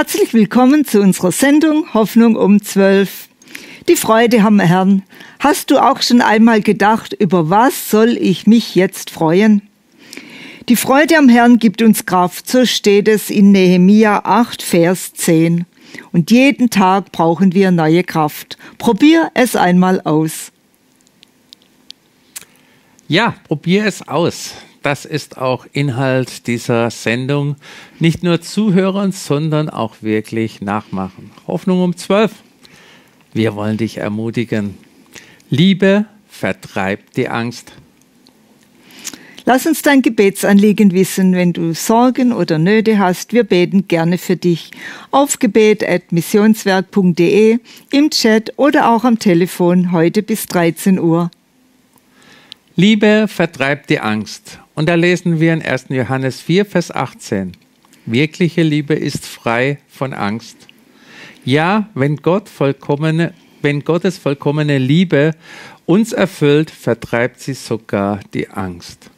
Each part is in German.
Herzlich willkommen zu unserer Sendung Hoffnung um 12. Die Freude am Herrn. Hast du auch schon einmal gedacht, über was soll ich mich jetzt freuen? Die Freude am Herrn gibt uns Kraft, so steht es in Nehemia 8, Vers 10. Und jeden Tag brauchen wir neue Kraft. Probier es einmal aus. Ja, probier es aus. Das ist auch Inhalt dieser Sendung. Nicht nur zuhören, sondern auch wirklich nachmachen. Hoffnung um 12. Wir wollen dich ermutigen. Liebe vertreibt die Angst. Lass uns dein Gebetsanliegen wissen, wenn du Sorgen oder Nöte hast. Wir beten gerne für dich. Auf gebet.missionswerk.de, im Chat oder auch am Telefon heute bis 13 Uhr. Liebe vertreibt die Angst. Und da lesen wir in 1. Johannes 4, Vers 18. Wirkliche Liebe ist frei von Angst. Ja, wenn Gott vollkommene, wenn Gottes vollkommene Liebe uns erfüllt, vertreibt sie sogar die Angst.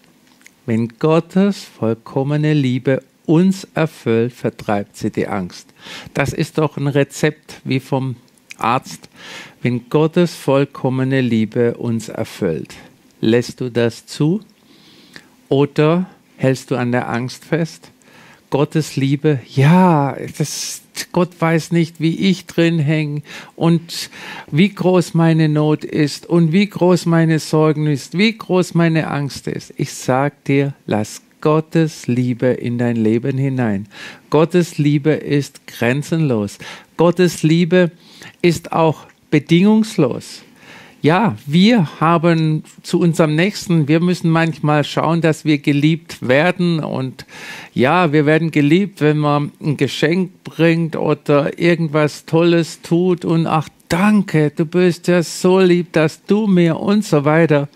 Wenn Gottes vollkommene Liebe uns erfüllt, vertreibt sie die Angst. Das ist doch ein Rezept wie vom Arzt. Wenn Gottes vollkommene Liebe uns erfüllt. Lässt du das zu? Oder hältst du an der Angst fest? Gottes Liebe, ja, das, Gott weiß nicht, wie ich drin hänge und wie groß meine Not ist und wie groß meine Sorgen ist, wie groß meine Angst ist. Ich sag dir, lass Gottes Liebe in dein Leben hinein. Gottes Liebe ist grenzenlos. Gottes Liebe ist auch bedingungslos ja, wir haben zu unserem Nächsten, wir müssen manchmal schauen, dass wir geliebt werden. Und ja, wir werden geliebt, wenn man ein Geschenk bringt oder irgendwas Tolles tut und ach, danke, du bist ja so lieb, dass du mir und so weiter.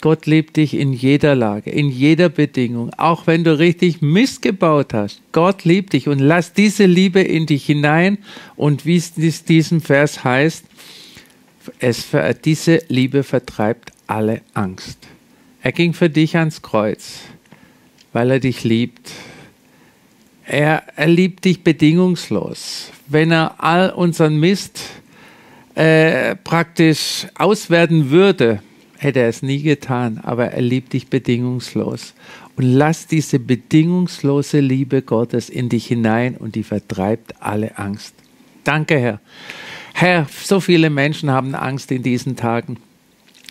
Gott liebt dich in jeder Lage, in jeder Bedingung, auch wenn du richtig Mist gebaut hast. Gott liebt dich und lass diese Liebe in dich hinein. Und wie es in diesem Vers heißt, es, diese Liebe vertreibt alle Angst. Er ging für dich ans Kreuz, weil er dich liebt. Er, er liebt dich bedingungslos. Wenn er all unseren Mist äh, praktisch auswerten würde, hätte er es nie getan, aber er liebt dich bedingungslos. Und lass diese bedingungslose Liebe Gottes in dich hinein und die vertreibt alle Angst. Danke, Herr. Herr, so viele Menschen haben Angst in diesen Tagen.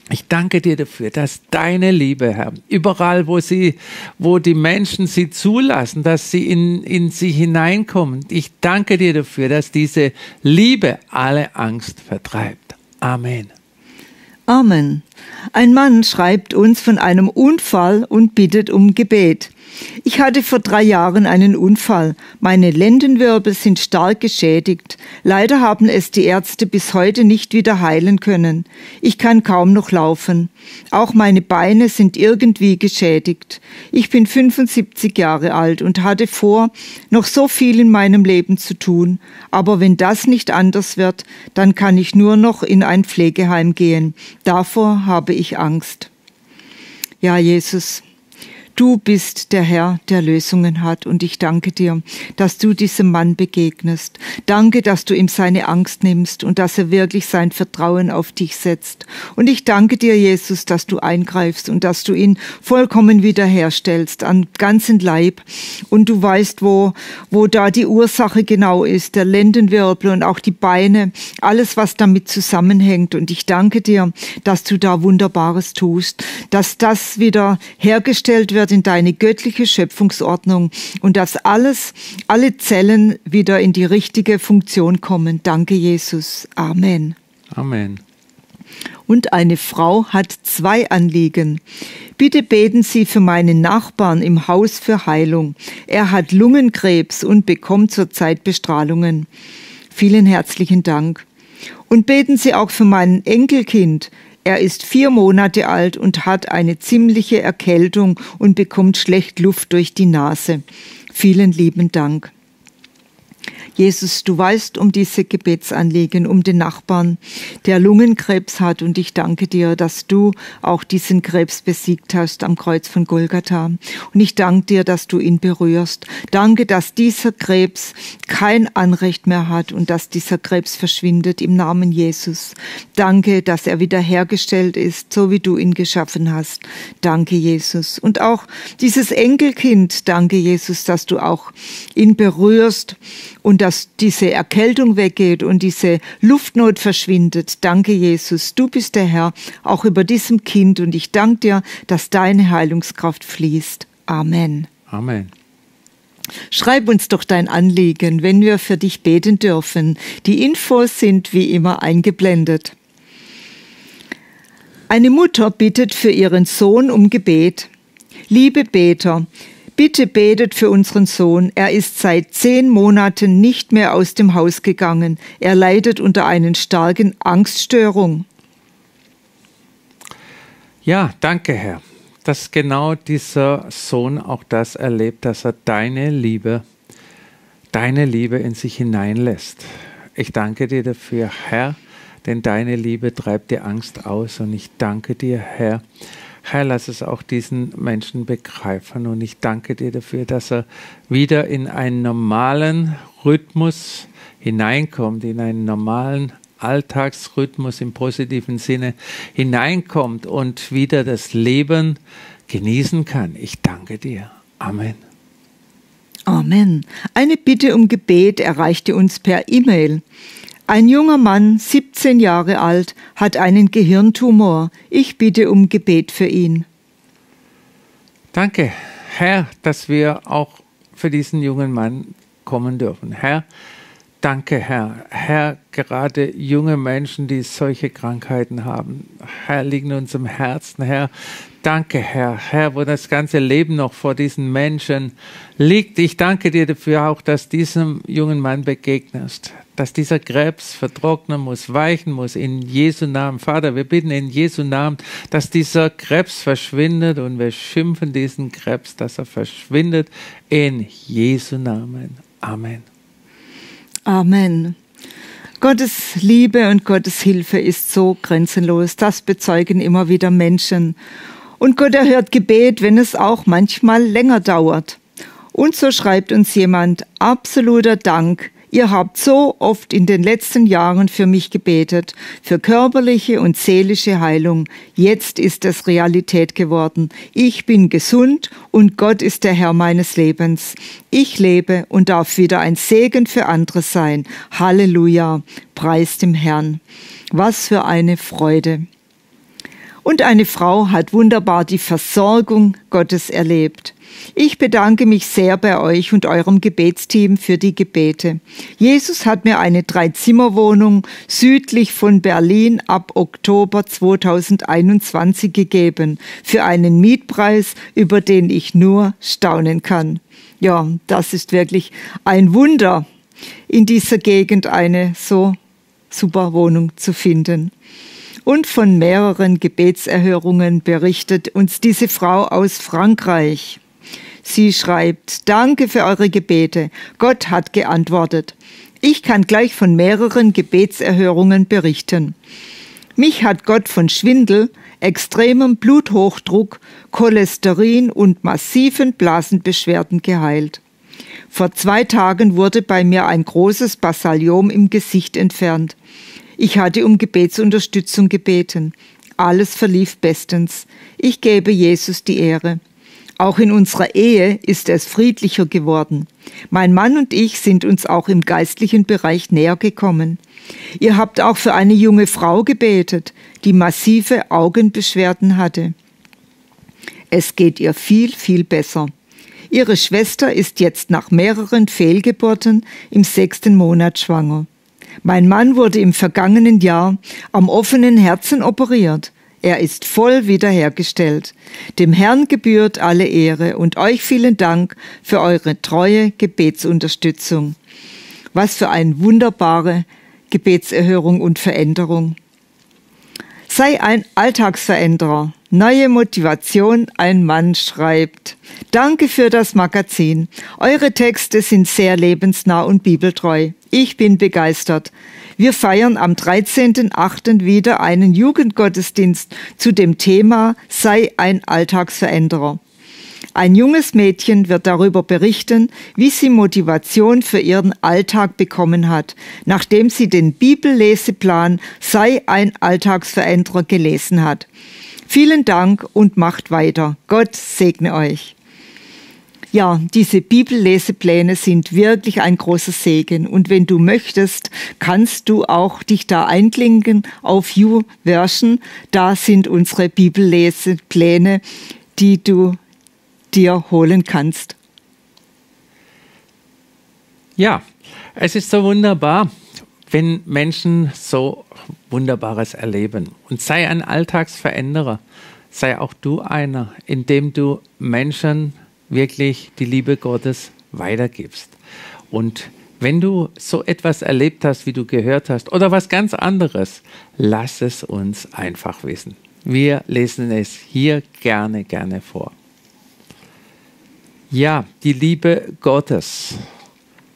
Ich danke dir dafür, dass deine Liebe, Herr, überall, wo sie, wo die Menschen sie zulassen, dass sie in, in sie hineinkommen. Ich danke dir dafür, dass diese Liebe alle Angst vertreibt. Amen. Amen. Ein Mann schreibt uns von einem Unfall und bittet um Gebet. Ich hatte vor drei Jahren einen Unfall. Meine Lendenwirbel sind stark geschädigt. Leider haben es die Ärzte bis heute nicht wieder heilen können. Ich kann kaum noch laufen. Auch meine Beine sind irgendwie geschädigt. Ich bin 75 Jahre alt und hatte vor, noch so viel in meinem Leben zu tun. Aber wenn das nicht anders wird, dann kann ich nur noch in ein Pflegeheim gehen. Davor habe ich Angst. Ja, Jesus, Du bist der Herr, der Lösungen hat. Und ich danke dir, dass du diesem Mann begegnest. Danke, dass du ihm seine Angst nimmst und dass er wirklich sein Vertrauen auf dich setzt. Und ich danke dir, Jesus, dass du eingreifst und dass du ihn vollkommen wiederherstellst an ganzen Leib. Und du weißt, wo, wo da die Ursache genau ist, der Lendenwirbel und auch die Beine, alles, was damit zusammenhängt. Und ich danke dir, dass du da Wunderbares tust, dass das wieder hergestellt wird in deine göttliche Schöpfungsordnung und dass alles, alle Zellen wieder in die richtige Funktion kommen. Danke, Jesus. Amen. Amen. Und eine Frau hat zwei Anliegen. Bitte beten Sie für meinen Nachbarn im Haus für Heilung. Er hat Lungenkrebs und bekommt zurzeit Bestrahlungen. Vielen herzlichen Dank. Und beten Sie auch für mein Enkelkind. Er ist vier Monate alt und hat eine ziemliche Erkältung und bekommt schlecht Luft durch die Nase. Vielen lieben Dank. Jesus, du weißt um diese Gebetsanliegen, um den Nachbarn, der Lungenkrebs hat. Und ich danke dir, dass du auch diesen Krebs besiegt hast am Kreuz von Golgatha. Und ich danke dir, dass du ihn berührst. Danke, dass dieser Krebs kein Anrecht mehr hat und dass dieser Krebs verschwindet im Namen Jesus. Danke, dass er wiederhergestellt ist, so wie du ihn geschaffen hast. Danke, Jesus. Und auch dieses Enkelkind, danke, Jesus, dass du auch ihn berührst und dass diese Erkältung weggeht und diese Luftnot verschwindet. Danke, Jesus. Du bist der Herr, auch über diesem Kind und ich danke dir, dass deine Heilungskraft fließt. Amen. Amen. Schreib uns doch dein Anliegen, wenn wir für dich beten dürfen. Die Infos sind wie immer eingeblendet. Eine Mutter bittet für ihren Sohn um Gebet. Liebe Beter, bitte betet für unseren Sohn. Er ist seit zehn Monaten nicht mehr aus dem Haus gegangen. Er leidet unter einer starken Angststörung. Ja, danke, Herr dass genau dieser Sohn auch das erlebt, dass er deine Liebe, deine Liebe in sich hineinlässt. Ich danke dir dafür, Herr, denn deine Liebe treibt die Angst aus und ich danke dir, Herr. Herr, lass es auch diesen Menschen begreifen und ich danke dir dafür, dass er wieder in einen normalen Rhythmus hineinkommt, in einen normalen Alltagsrhythmus im positiven Sinne hineinkommt und wieder das Leben genießen kann. Ich danke dir. Amen. Amen. Eine Bitte um Gebet erreichte uns per E-Mail. Ein junger Mann, 17 Jahre alt, hat einen Gehirntumor. Ich bitte um Gebet für ihn. Danke, Herr, dass wir auch für diesen jungen Mann kommen dürfen. Herr, Danke, Herr. Herr, gerade junge Menschen, die solche Krankheiten haben, Herr, liegen uns im Herzen, Herr. Danke, Herr. Herr, wo das ganze Leben noch vor diesen Menschen liegt. Ich danke dir dafür auch, dass diesem jungen Mann begegnest, dass dieser Krebs vertrocknen muss, weichen muss in Jesu Namen. Vater, wir bitten in Jesu Namen, dass dieser Krebs verschwindet und wir schimpfen diesen Krebs, dass er verschwindet in Jesu Namen. Amen. Amen. Gottes Liebe und Gottes Hilfe ist so grenzenlos. Das bezeugen immer wieder Menschen. Und Gott erhört Gebet, wenn es auch manchmal länger dauert. Und so schreibt uns jemand, absoluter Dank Ihr habt so oft in den letzten Jahren für mich gebetet, für körperliche und seelische Heilung. Jetzt ist es Realität geworden. Ich bin gesund und Gott ist der Herr meines Lebens. Ich lebe und darf wieder ein Segen für andere sein. Halleluja. Preis dem Herrn. Was für eine Freude. Und eine Frau hat wunderbar die Versorgung Gottes erlebt. Ich bedanke mich sehr bei euch und eurem Gebetsteam für die Gebete. Jesus hat mir eine Dreizimmerwohnung südlich von Berlin ab Oktober 2021 gegeben für einen Mietpreis, über den ich nur staunen kann. Ja, das ist wirklich ein Wunder, in dieser Gegend eine so super Wohnung zu finden und von mehreren Gebetserhörungen berichtet uns diese Frau aus Frankreich. Sie schreibt, Danke für eure Gebete. Gott hat geantwortet. Ich kann gleich von mehreren Gebetserhörungen berichten. Mich hat Gott von Schwindel, extremem Bluthochdruck, Cholesterin und massiven Blasenbeschwerden geheilt. Vor zwei Tagen wurde bei mir ein großes Basaliom im Gesicht entfernt. Ich hatte um Gebetsunterstützung gebeten. Alles verlief bestens. Ich gebe Jesus die Ehre. Auch in unserer Ehe ist es friedlicher geworden. Mein Mann und ich sind uns auch im geistlichen Bereich näher gekommen. Ihr habt auch für eine junge Frau gebetet, die massive Augenbeschwerden hatte. Es geht ihr viel, viel besser. Ihre Schwester ist jetzt nach mehreren Fehlgeburten im sechsten Monat schwanger. Mein Mann wurde im vergangenen Jahr am offenen Herzen operiert. Er ist voll wiederhergestellt. Dem Herrn gebührt alle Ehre und euch vielen Dank für eure treue Gebetsunterstützung. Was für eine wunderbare Gebetserhörung und Veränderung. Sei ein Alltagsveränderer Neue Motivation, ein Mann schreibt. Danke für das Magazin. Eure Texte sind sehr lebensnah und bibeltreu. Ich bin begeistert. Wir feiern am 13.8. wieder einen Jugendgottesdienst zu dem Thema Sei ein Alltagsveränderer. Ein junges Mädchen wird darüber berichten, wie sie Motivation für ihren Alltag bekommen hat, nachdem sie den Bibelleseplan Sei ein Alltagsveränderer gelesen hat. Vielen Dank und macht weiter. Gott segne euch. Ja, diese Bibellesepläne sind wirklich ein großer Segen. Und wenn du möchtest, kannst du auch dich da einklinken auf YouVersion. Da sind unsere Bibellesepläne, die du dir holen kannst. Ja, es ist so wunderbar, wenn Menschen so Wunderbares erleben. Und sei ein Alltagsveränderer. Sei auch du einer, indem du Menschen wirklich die Liebe Gottes weitergibst. Und wenn du so etwas erlebt hast, wie du gehört hast, oder was ganz anderes, lass es uns einfach wissen. Wir lesen es hier gerne, gerne vor. Ja, die Liebe Gottes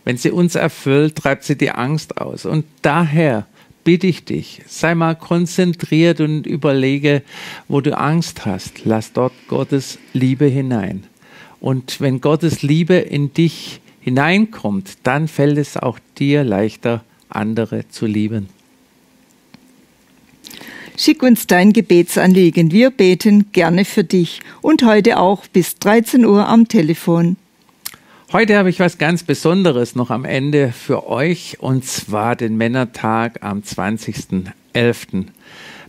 wenn sie uns erfüllt, treibt sie die Angst aus. Und daher bitte ich dich, sei mal konzentriert und überlege, wo du Angst hast. Lass dort Gottes Liebe hinein. Und wenn Gottes Liebe in dich hineinkommt, dann fällt es auch dir leichter, andere zu lieben. Schick uns dein Gebetsanliegen. Wir beten gerne für dich und heute auch bis 13 Uhr am Telefon. Heute habe ich was ganz Besonderes noch am Ende für euch und zwar den Männertag am 20.11.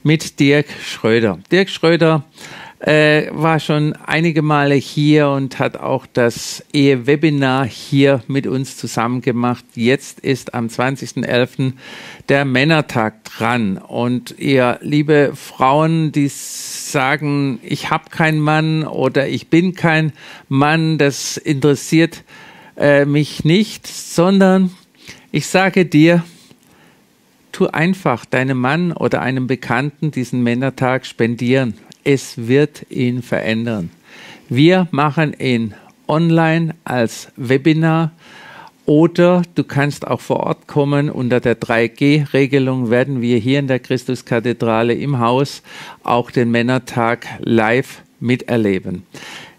mit Dirk Schröder. Dirk Schröder äh, war schon einige Male hier und hat auch das Ehe-Webinar hier mit uns zusammen gemacht. Jetzt ist am 20.11. der Männertag dran. Und ihr liebe Frauen, die sagen, ich habe keinen Mann oder ich bin kein Mann, das interessiert äh, mich nicht, sondern ich sage dir, tu einfach deinem Mann oder einem Bekannten diesen Männertag spendieren es wird ihn verändern. Wir machen ihn online als Webinar oder du kannst auch vor Ort kommen. Unter der 3G-Regelung werden wir hier in der Christuskathedrale im Haus auch den Männertag live miterleben.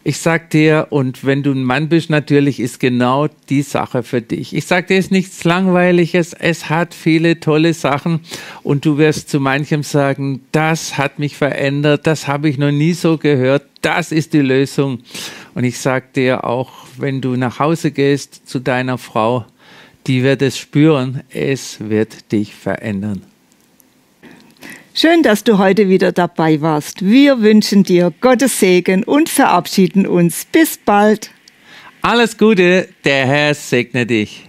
Ich sag dir, und wenn du ein Mann bist, natürlich ist genau die Sache für dich. Ich sag dir, es ist nichts Langweiliges, es hat viele tolle Sachen und du wirst zu manchem sagen, das hat mich verändert, das habe ich noch nie so gehört, das ist die Lösung. Und ich sag dir auch, wenn du nach Hause gehst zu deiner Frau, die wird es spüren, es wird dich verändern. Schön, dass du heute wieder dabei warst. Wir wünschen dir Gottes Segen und verabschieden uns. Bis bald. Alles Gute, der Herr segne dich.